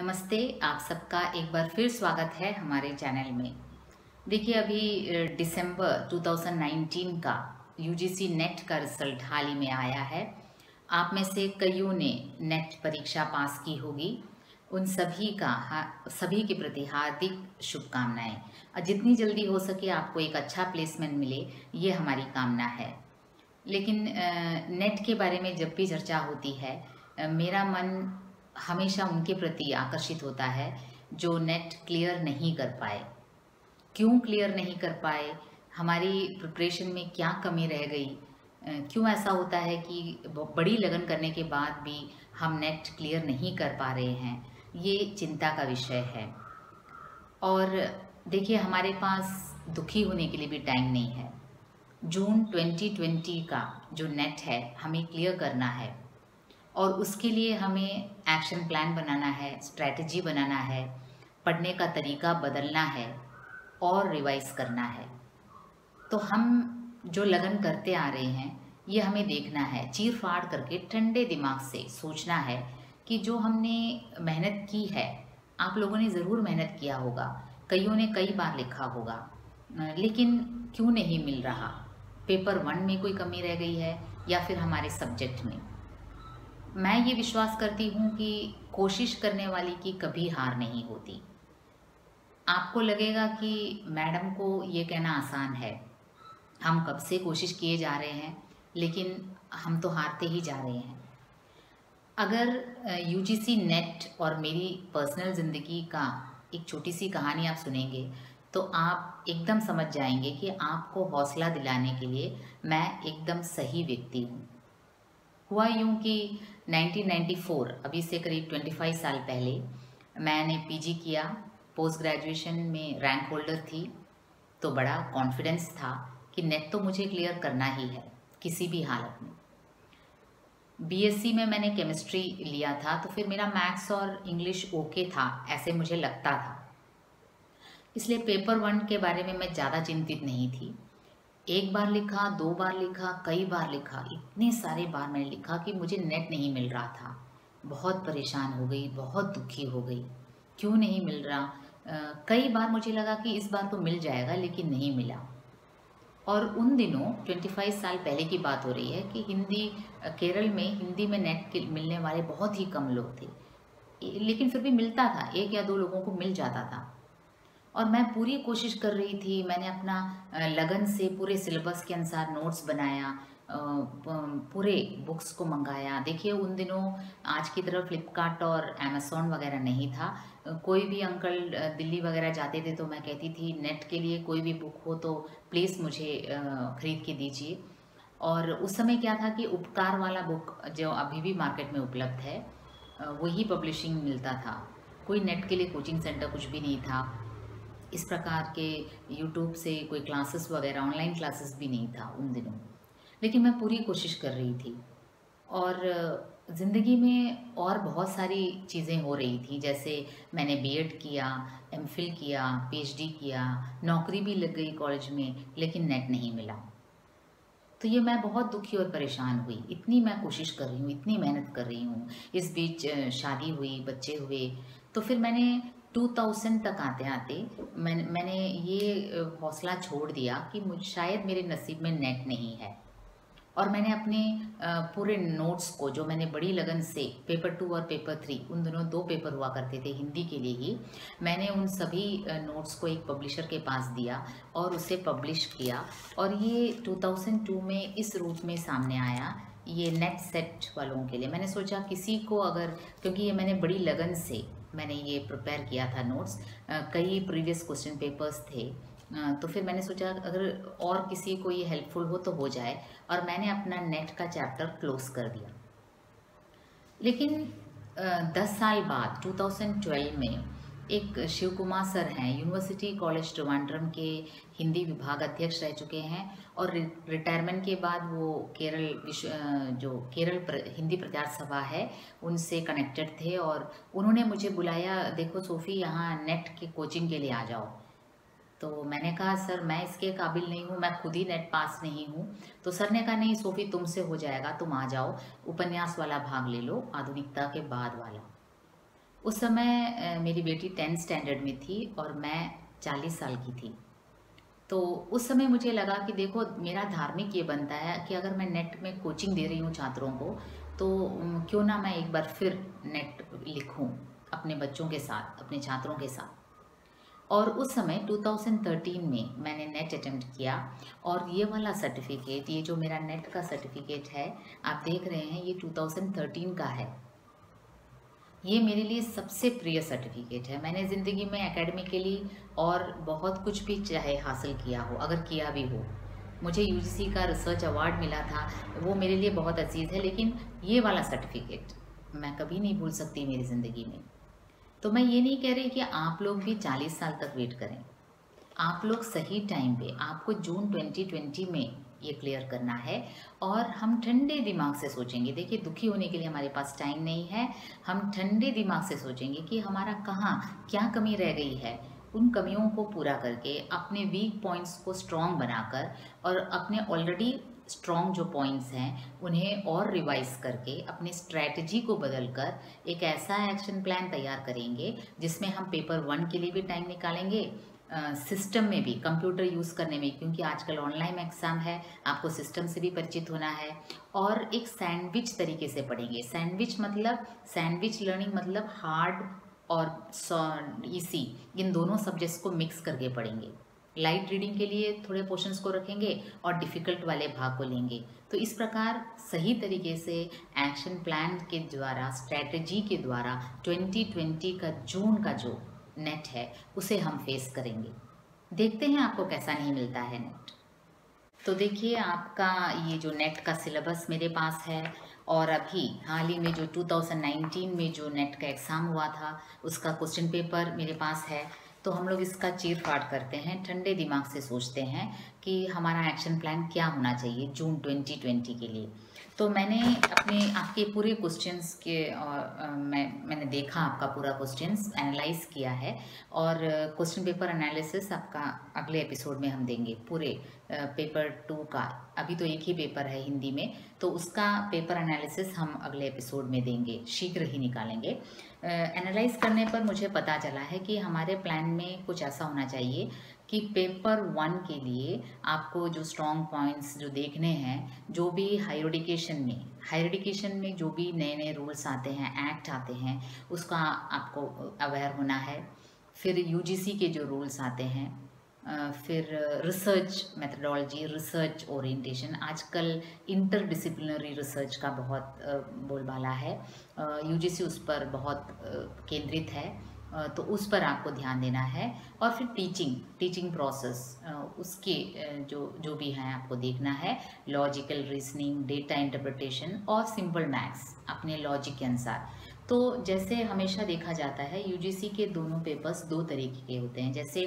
नमस्ते, आप सबका एक बार फिर स्वागत है हमारे चैनल में। देखिए, अभी दिसंबर 2019 का यूजीसी नेट का रिज़ल्ट हाल ही में आया है। आप में से कईयों ने नेट परीक्षा पास की होगी। उन सभी का सभी के प्रति हार्दिक शुभकामनाएँ। जितनी जल्दी हो सके आपको एक अच्छा प्लेसमेंट मिले, ये हमारी कामना है। लेकिन नेट के बारे में जब भी चर्चा होती है मेरा मन हमेशा उनके प्रति आकर्षित होता है, जो नेट क्लियर नहीं कर पाए। क्यों क्लियर नहीं कर पाए? हमारी प्रिपरेशन में क्या कमी रह गई? क्यों ऐसा होता है कि बड़ी लगन करने के बाद भी हम नेट क्लियर नहीं कर पा रहे हैं? ये चिंता का विषय है। और देखिए, हमारे पास दुखी होने के लिए भी टाइम नहीं है। जून 2020 का जो नेट है, हमें क्लियर करना है। और उसके लिए हमें एक्शन प्लान बनाना है स्ट्रैटेजी बनाना है, पढ़ने का तरीका बदलना है और रिवाइज करना है। तो हम जो लगन करते आ रहे हैं, ये हमें देखना है, चीर फाड़ करके ठंडे दिमाग से सोचना है कि जो हमने मेहनत की है, आप लोगों ने ज़रूर मेहनत किया होगा, कईयों ने कई बार लिखा होगा, लेकिन क्यों नहीं मिल रहा? पेपर वन में कोई कमी रह गई है या फिर हमारे सब्जेक्ट में? मैं ये विश्वास करती हूँ कि कोशिश करने वाली की कभी हार नहीं होती। आपको लगेगा कि मैडम को ये कहना आसान है, हम कब से कोशिश किए जा रहे हैं, लेकिन हम तो हारते ही जा रहे हैं। अगर यू यूजीसी नेट और मेरी पर्सनल ज़िंदगी का एक छोटी सी कहानी आप सुनेंगे तो आप एकदम समझ जाएँगे कि आपको हौसला दिलाने के लिए मैं एकदम सही व्यक्ति हूँ। हुआ यूँ कि 1994 अभी से करीब 25 साल पहले, मैंने पीजी किया। पोस्ट ग्रेजुएशन में रैंक होल्डर थी तो बड़ा कॉन्फिडेंस था कि नेट तो मुझे क्लियर करना ही है, किसी भी हालत में। बीएससी में मैंने केमिस्ट्री लिया था तो फिर मेरा मैथ्स और इंग्लिश ओके था, ऐसे मुझे लगता था। इसलिए पेपर वन के बारे में मैं ज़्यादा चिंतित नहीं थी। एक बार लिखा, दो बार लिखा, कई बार लिखा, इतने सारे बार मैंने लिखा कि मुझे नेट नहीं मिल रहा था। बहुत परेशान हो गई, बहुत दुखी हो गई। क्यों नहीं मिल रहा? कई बार मुझे लगा कि इस बार तो मिल जाएगा, लेकिन नहीं मिला। और उन दिनों 25 साल पहले की बात हो रही है कि हिंदी केरल में हिंदी में नेट मिलने वाले बहुत ही कम लोग थे। लेकिन फिर भी मिलता था, एक या दो लोगों को मिल जाता था। और मैं पूरी कोशिश कर रही थी, मैंने अपना लगन से पूरे सिलेबस के अनुसार नोट्स बनाया पूरे बुक्स को मंगाया। देखिए, उन दिनों आज की तरह फ्लिपकार्ट और अमेज़ोन वगैरह नहीं था। कोई भी अंकल दिल्ली वगैरह जाते थे तो मैं कहती थी नेट के लिए कोई भी बुक हो तो प्लीज़ मुझे ख़रीद के दीजिए। और उस समय क्या था कि उपकार वाला बुक जो अभी भी मार्केट में उपलब्ध है वही पब्लिशिंग मिलता था। कोई नेट के लिए कोचिंग सेंटर कुछ भी नहीं था। इस प्रकार के यूट्यूब से कोई क्लासेस वगैरह ऑनलाइन क्लासेस भी नहीं था उन दिनों। लेकिन मैं पूरी कोशिश कर रही थी। और ज़िंदगी में और बहुत सारी चीज़ें हो रही थी, जैसे मैंने बीएड किया एमफिल किया पीएचडी किया, नौकरी भी लग गई कॉलेज में, लेकिन नेट नहीं मिला। तो ये मैं बहुत दुखी और परेशान हुई। इतनी मैं कोशिश कर रही हूँ, इतनी मेहनत कर रही हूँ। इस बीच शादी हुई, बच्चे हुए। तो फिर मैंने 2000 तक आते आते मैं, मैंने ये हौसला छोड़ दिया कि मुझ, शायद मेरे नसीब में नेट नहीं है। और मैंने अपने पूरे नोट्स को, जो मैंने बड़ी लगन से पेपर टू और पेपर थ्री उन दोनों, दो पेपर हुआ करते थे, हिंदी के लिए ही, मैंने उन सभी नोट्स को एक पब्लिशर के पास दिया और उसे पब्लिश किया। और ये 2002 में इस रूप में सामने आया, ये नेट सेट वालों के लिए। मैंने सोचा किसी को अगर, क्योंकि ये मैंने बड़ी लगन से मैंने ये प्रिपेयर किया था नोट्स कई प्रीवियस क्वेश्चन पेपर्स थे. तो फिर मैंने सोचा, अगर और किसी को ये हेल्पफुल हो तो हो जाए, और मैंने अपना नेट का चैप्टर क्लोज कर दिया. लेकिन दस साल बाद 2012 में एक शिव कुमार सर हैं यूनिवर्सिटी कॉलेज ट्रिवांड्रम के हिंदी विभाग अध्यक्ष रह चुके हैं और रिटायरमेंट के बाद वो केरल विश्व जो केरल प्र, हिंदी प्रचार सभा है उनसे कनेक्टेड थे और उन्होंने मुझे बुलाया देखो सोफ़ी यहाँ नेट के कोचिंग के लिए आ जाओ। तो मैंने कहा सर मैं इसके काबिल नहीं हूँ मैं खुद ही नेट पास नहीं हूँ। तो सर ने कहा नहीं सोफ़ी तुमसे हो जाएगा तुम आ जाओ उपन्यास वाला भाग ले लो आधुनिकता के बाद वाला। उस समय मेरी बेटी टेंथ स्टैंडर्ड में थी और मैं चालीस साल की थी। तो उस समय मुझे लगा कि देखो, मेरा धार्मिक ये बनता है कि अगर मैं नेट में कोचिंग दे रही हूँ छात्रों को तो क्यों ना मैं एक बार फिर नेट लिखूँ अपने बच्चों के साथ, अपने छात्रों के साथ। और उस समय 2013 में मैंने नेट अटेम्प्ट किया और ये वाला सर्टिफिकेट ये जो मेरा नेट का सर्टिफिकेट है, आप देख रहे हैं, ये 2013 का है। ये मेरे लिए सबसे प्रिय सर्टिफिकेट है। मैंने ज़िंदगी में एकेडमिकली और बहुत कुछ भी चाहे हासिल किया हो, अगर किया भी हो। मुझे यूजीसी का रिसर्च अवार्ड मिला था, वो मेरे लिए बहुत अज़ीज़ है, लेकिन ये वाला सर्टिफिकेट मैं कभी नहीं भूल सकती मेरी ज़िंदगी में। तो मैं ये नहीं कह रही कि आप लोग भी 40 साल तक वेट करें। आप लोग सही टाइम पे, आपको जून 2020 में ये क्लियर करना है। और हम ठंडे दिमाग से सोचेंगे। देखिए, दुखी होने के लिए हमारे पास टाइम नहीं है। हम ठंडे दिमाग से सोचेंगे कि हमारा कहाँ, क्या कमी रह गई है? उन कमियों को पूरा करके, अपने वीक पॉइंट्स को स्ट्रॉन्ग बनाकर और अपने ऑलरेडी स्ट्रॉन्ग जो पॉइंट्स हैं, उन्हें और रिवाइज करके, अपनी स्ट्रैटेजी को बदल कर एक ऐसा एक्शन प्लान तैयार करेंगे, जिसमें हम पेपर वन के लिए भी टाइम निकालेंगे सिस्टम में भी, कंप्यूटर यूज़ करने में, क्योंकि आजकल ऑनलाइन एग्ज़ाम है, आपको सिस्टम से भी परिचित होना है। और एक सैंडविच तरीके से पढ़ेंगे। सैंडविच मतलब सैंडविच लर्निंग मतलब हार्ड और इसी, इन दोनों सब्जेक्ट्स को मिक्स करके पढ़ेंगे। लाइट रीडिंग के लिए थोड़े पोर्शंस को रखेंगे और डिफ़िकल्ट वाले भाग को लेंगे। तो इस प्रकार सही तरीके से एक्शन प्लान के द्वारा, स्ट्रैटेजी के द्वारा 2020 का जून का जो नेट है, उसे हम फेस करेंगे। देखते हैं आपको कैसा नहीं मिलता है नेट तो देखिए, आपका ये जो नेट का सिलेबस मेरे पास है, और अभी हाल ही में जो 2019 में जो नेट का एग्ज़ाम हुआ था, उसका क्वेश्चन पेपर मेरे पास है। तो हम लोग इसका चीर करते हैं, ठंडे दिमाग से सोचते हैं कि हमारा एक्शन प्लान क्या होना चाहिए जून 2020 के लिए। तो मैंने अपने आपके पूरे क्वेश्चंस के, और मैं, मैंने देखा आपका पूरा क्वेश्चंस एनालाइज किया है, और क्वेश्चन पेपर एनालिसिस आपका अगले एपिसोड में हम देंगे पूरे पेपर टू का। अभी तो एक ही पेपर है हिंदी में तो उसका पेपर एनालिसिस हम अगले एपिसोड में देंगे, शीघ्र ही निकालेंगे। एनालाइज करने पर मुझे पता चला है कि हमारे प्लान में कुछ ऐसा होना चाहिए कि पेपर वन के लिए आपको जो स्ट्रॉन्ग पॉइंट्स जो देखने हैं, जो भी हायर एडुकेशन में हायर एडुकेशन में जो भी नए नए रूल्स आते हैं एक्ट आते हैं, उसका आपको अवेयर होना है। फिर यूजीसी के जो रूल्स आते हैं फिर रिसर्च मेथडोलॉजी रिसर्च ओरिएंटेशन आजकल इंटर डिसिप्लिनरी रिसर्च का बहुत बोलबाला है। यूजीसी उस पर बहुत केंद्रित है। तो उस पर आपको ध्यान देना है। और फिर टीचिंग टीचिंग प्रोसेस उसके जो जो भी हैं आपको देखना है। लॉजिकल रीजनिंग डेटा इंटरप्रिटेशन और सिंपल मैथ्स अपने लॉजिक के अनुसार। तो जैसे हमेशा देखा जाता है यूजीसी के दोनों पेपर्स दो तरीके के होते हैं। जैसे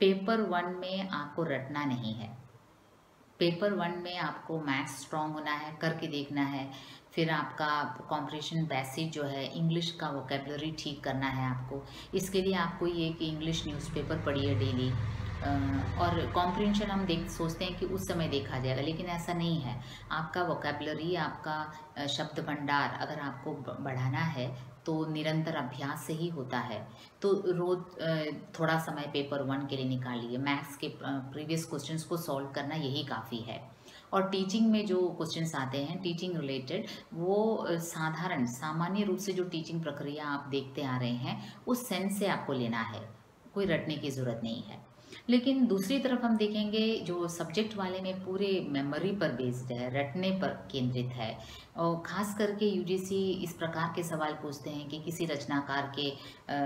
पेपर वन में आपको रटना नहीं है। पेपर वन में आपको मैथ्स स्ट्रॉन्ग होना है, करके देखना है, फिर आपका कॉम्प्रिशन बेसिक जो है इंग्लिश का वोकेबलरी ठीक करना है आपको। इसके लिए आपको ये कि इंग्लिश न्यूज़पेपर पढ़िए डेली और कॉम्प्रिहेंशन हम देख, सोचते हैं कि उस समय देखा जाएगा, लेकिन ऐसा नहीं है। आपका वोकेबलरी आपका शब्द भंडार अगर आपको बढ़ाना है तो निरंतर अभ्यास से ही होता है। तो रोज थोड़ा समय पेपर वन के लिए निकालिए। मैथ्स के प्रीवियस क्वेश्चंस को सॉल्व करना यही काफ़ी है। और टीचिंग में जो क्वेश्चंस आते हैं टीचिंग रिलेटेड वो साधारण, सामान्य रूप से जो टीचिंग प्रक्रिया आप देखते आ रहे हैं, उस सेंस से आपको लेना है। कोई रटने की ज़रूरत नहीं है। लेकिन दूसरी तरफ़ हम देखेंगे, जो सब्जेक्ट वाले में पूरे मेमोरी पर बेस्ड है, रटने पर केंद्रित है, और ख़ास करके यूजीसी इस प्रकार के सवाल पूछते हैं कि किसी रचनाकार के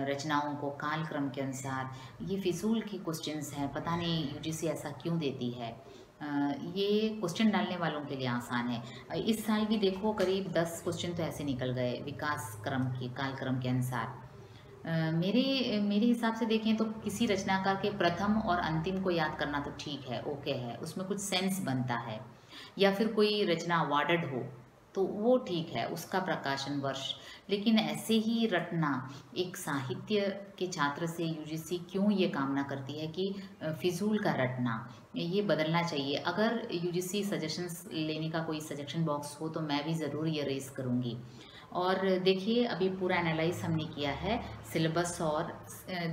रचनाओं को कालक्रम के अनुसार ये फिजूल की क्वेश्चंस हैं, पता नहीं यूजीसी ऐसा क्यों देती है। ये क्वेश्चन डालने वालों के लिए आसान है। इस साल भी देखो, करीब दस क्वेश्चन तो ऐसे निकल गए, विकास क्रम के, कालक्रम के अनुसार। मेरे मेरे हिसाब से देखें तो किसी रचनाकार के प्रथम और अंतिम को याद करना तो ठीक है, ओके है। उसमें कुछ सेंस बनता है। या फिर कोई रचना अवार्डेड हो तो वो ठीक है, उसका प्रकाशन वर्ष। लेकिन ऐसे ही रटना एक साहित्य के छात्र से यूजीसी क्यों ये कामना करती है कि फिजूल का रटना, ये बदलना चाहिए। अगर यूजीसी सजेशंस लेने का कोई सजेशन बॉक्स हो तो मैं भी ज़रूर ये रेस करूँगी। और देखिए, अभी पूरा एनालाइज हमने किया है सिलेबस और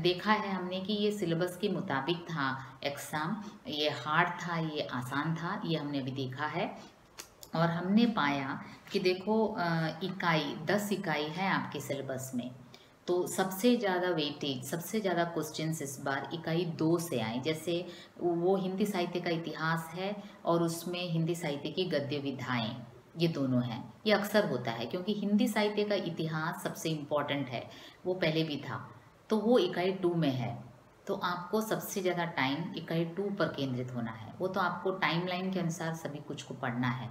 देखा है हमने कि ये सिलेबस के मुताबिक था एग्ज़ाम ये हार्ड था, ये आसान था, ये हमने अभी देखा है। और हमने पाया कि देखो इकाई, दस इकाई है आपके सिलेबस में। तो सबसे ज़्यादा वेटेज सबसे ज़्यादा क्वेश्चंस इस बार इकाई दो से आए। जैसे वो हिंदी साहित्य का इतिहास है और उसमें हिंदी साहित्य की गद्य विधाएँ। ये दोनों हैं। ये अक्सर होता है क्योंकि हिंदी साहित्य का इतिहास सबसे इंपॉर्टेंट है। वो पहले भी था। तो वो इकाई टू में है। तो आपको सबसे ज़्यादा टाइम इकाई टू पर केंद्रित होना है। वो तो आपको टाइमलाइन के अनुसार सभी कुछ को पढ़ना है।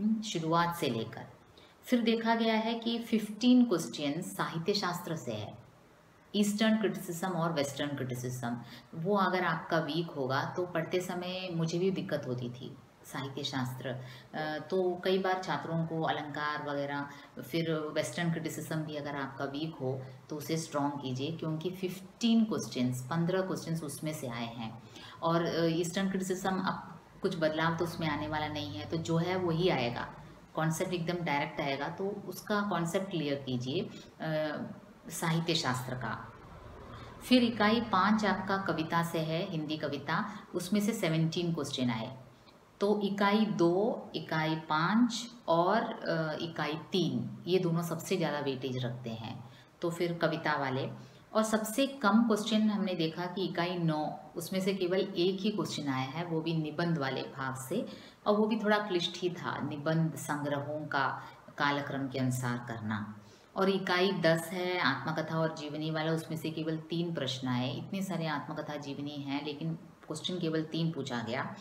हम्म, शुरुआत से लेकर। फिर देखा गया है कि 15 क्वेश्चन साहित्य शास्त्र से है। ईस्टर्न क्रिटिसिज्म और वेस्टर्न क्रिटिसिज्म वो अगर आपका वीक होगा तो पढ़ते समय मुझे भी दिक्कत होती थी। साहित्य शास्त्र। तो कई बार छात्रों को अलंकार वगैरह, फिर वेस्टर्न क्रिटिसिज्म भी अगर आपका वीक हो तो उसे स्ट्रॉन्ग कीजिए, क्योंकि 15 क्वेश्चंस 15 क्वेश्चंस उसमें से आए हैं। और ईस्टर्न क्रिटिसिज्म अब कुछ बदलाव तो उसमें आने वाला नहीं है तो जो है वही आएगा। कॉन्सेप्ट एकदम डायरेक्ट आएगा तो उसका कॉन्सेप्ट क्लियर कीजिए साहित्य शास्त्र का। फिर इकाई पाँच आपका कविता से है, हिंदी कविता, उसमें से सेवनटीन क्वेश्चन आए। तो इकाई दो, इकाई पाँच और इकाई तीन, ये दोनों सबसे ज़्यादा वेटेज रखते हैं। तो फिर कविता वाले। और सबसे कम क्वेश्चन हमने देखा कि इकाई नौ, उसमें से केवल एक ही क्वेश्चन आया है, वो भी निबंध वाले भाग से। और वो भी थोड़ा क्लिष्ट ही था, निबंध संग्रहों का कालक्रम के अनुसार करना। और इकाई दस है, आत्मकथा और जीवनी वाला, उसमें से केवल तीन प्रश्न आए। इतने सारे आत्मकथा जीवनी हैं, लेकिन क्वेश्चन केवल तीन पूछा गया।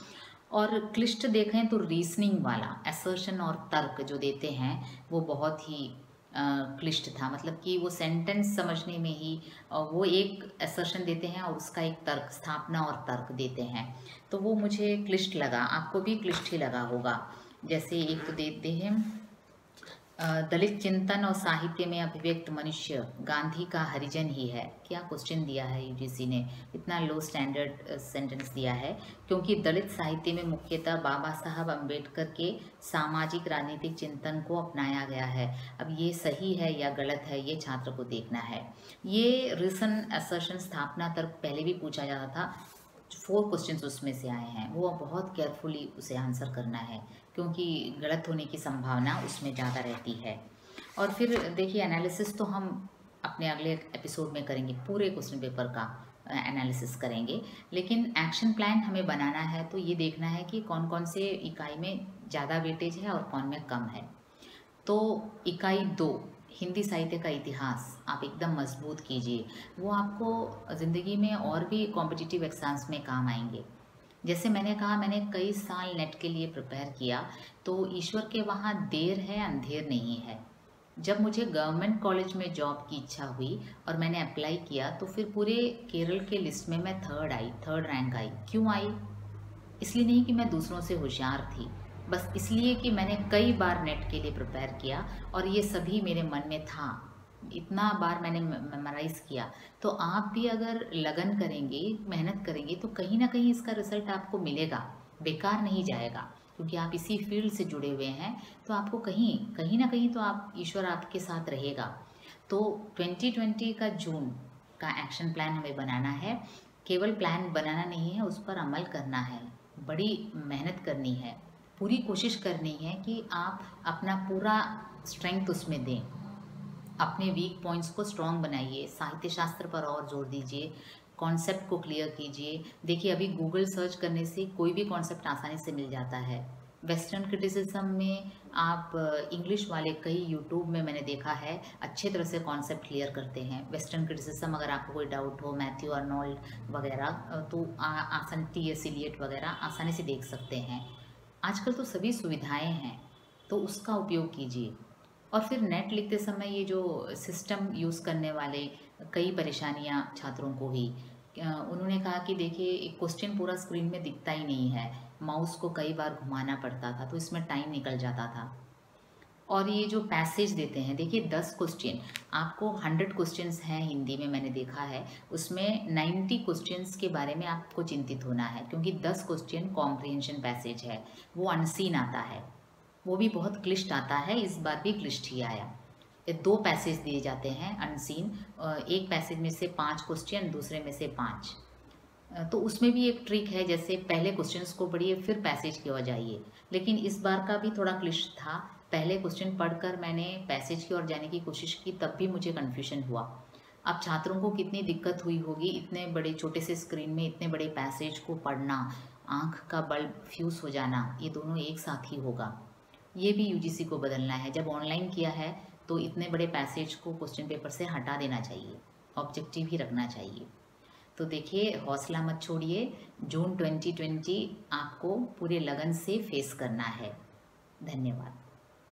और क्लिष्ट देखें तो रीजनिंग वाला एसर्शन और तर्क जो देते हैं, वो बहुत ही क्लिष्ट था। मतलब कि वो सेंटेंस समझने में ही वो एक एसर्शन देते हैं और उसका एक तर्क, स्थापना और तर्क देते हैं। तो वो मुझे क्लिष्ट लगा, आपको भी क्लिष्ट ही लगा होगा। जैसे एक तो देते हैं दलित चिंतन और साहित्य में अभिव्यक्त मनुष्य, गांधी का हरिजन ही है। क्या क्वेश्चन दिया है यूजीसी ने? इतना लो स्टैंडर्ड सेंटेंस दिया है, क्योंकि दलित साहित्य में मुख्यतः बाबा साहब अंबेडकर के सामाजिक, राजनीतिक चिंतन को अपनाया गया है। अब ये सही है या गलत है, ये छात्र को देखना है। ये रिसन असर्शन स्थापना तर्क पहले भी पूछा जाता था फोर क्वेश्चंस उसमें से आए हैं। वो बहुत केयरफुली उसे आंसर करना है। क्योंकि गलत होने की संभावना उसमें ज़्यादा रहती है। और फिर देखिए एनालिसिस तो हम अपने अगले एपिसोड में करेंगे, पूरे क्वेश्चन पेपर का एनालिसिस करेंगे। लेकिन एक्शन प्लान हमें बनाना है तो ये देखना है कि कौन कौन से इकाई में ज़्यादा वेटेज है और कौन में कम है। तो इकाई दो, हिंदी साहित्य का इतिहास, आप एकदम मज़बूत कीजिए। वो आपको ज़िंदगी में और भी कॉम्पिटिटिव एग्ज़ाम्स में काम आएँगे। जैसे मैंने कहा, मैंने कई साल नेट के लिए प्रिपेयर किया तो ईश्वर के वहाँ देर है, अंधेर नहीं है। जब मुझे गवर्नमेंट कॉलेज में जॉब की इच्छा हुई और मैंने अप्लाई किया तो फिर पूरे केरल के लिस्ट में मैं थर्ड आई थर्ड रैंक आई। क्यों आई? इसलिए नहीं कि मैं दूसरों से होशियार थी, बस इसलिए कि मैंने कई बार नेट के लिए प्रिपेयर किया और ये सभी मेरे मन में था। इतना बार मैंने मेमोराइज़ किया। तो आप भी अगर लगन करेंगे, मेहनत करेंगे तो कहीं ना कहीं इसका रिज़ल्ट आपको मिलेगा, बेकार नहीं जाएगा। क्योंकि आप इसी फ़ील्ड से जुड़े हुए हैं तो आपको कहीं कहीं ना कहीं तो आप, ईश्वर आपके साथ रहेगा। तो 2020 का जून का एक्शन प्लान हमें बनाना है। केवल प्लान बनाना नहीं है, उस पर अमल करना है। बड़ी मेहनत करनी है। पूरी कोशिश करनी है कि आप अपना पूरा स्ट्रेंथ उसमें दें। अपने वीक पॉइंट्स को स्ट्रॉन्ग बनाइए साहित्य शास्त्र पर और ज़ोर दीजिए कॉन्सेप्ट को क्लियर कीजिए। देखिए, अभी गूगल सर्च करने से कोई भी कॉन्सेप्ट आसानी से मिल जाता है। वेस्टर्न क्रिटिसिज्म में आप इंग्लिश वाले कई यूट्यूब में मैंने देखा है, अच्छे तरह से कॉन्सेप्ट क्लियर करते हैं। वेस्टर्न क्रिटिसिज्म अगर आपको कोई डाउट हो मैथ्यू अर्नोल्ड वगैरह तो आसान टी एस इलियट वगैरह आसानी से देख सकते हैं। आजकल तो सभी सुविधाएँ हैं तो उसका उपयोग कीजिए। और फिर नेट लिखते समय ये जो सिस्टम यूज़ करने वाले कई परेशानियाँ छात्रों को हुई। उन्होंने कहा कि देखिए, एक क्वेश्चन पूरा स्क्रीन में दिखता ही नहीं है। माउस को कई बार घुमाना पड़ता था तो इसमें टाइम निकल जाता था। और ये जो पैसेज देते हैं, देखिए दस क्वेश्चन आपको हंड्रेड क्वेश्चन हैं हिंदी में मैंने देखा है। उसमें नाइन्टी क्वेश्चन के बारे में आपको चिंतित होना है, क्योंकि दस क्वेश्चन कॉम्प्रिहेंशन पैसेज है, वो अनसीन आता है। वो भी बहुत क्लिष्ट आता है, इस बार भी क्लिष्ट ही आया। दो पैसेज दिए जाते हैं अनसीन एक पैसेज में से पाँच क्वेश्चन दूसरे में से पाँच। तो उसमें भी एक ट्रिक है, जैसे पहले क्वेश्चंस को पढ़िए, फिर पैसेज की ओर जाइए। लेकिन इस बार का भी थोड़ा क्लिष्ट था। पहले क्वेश्चन पढ़कर मैंने पैसेज की ओर जाने की कोशिश की, तब भी मुझे कन्फ्यूज़न हुआ। अब छात्रों को कितनी दिक्कत हुई होगी, इतने बड़े छोटे से स्क्रीन में इतने बड़े पैसेज को पढ़ना, आँख का बल्ब फ्यूज हो जाना, ये दोनों एक साथ ही होगा। ये भी यूजीसी को बदलना है। जब ऑनलाइन किया है तो इतने बड़े पैसेज को क्वेश्चन पेपर से हटा देना चाहिए। ऑब्जेक्टिव ही रखना चाहिए। तो देखिए, हौसला मत छोड़िए। जून 2020 आपको पूरे लगन से फेस करना है। धन्यवाद।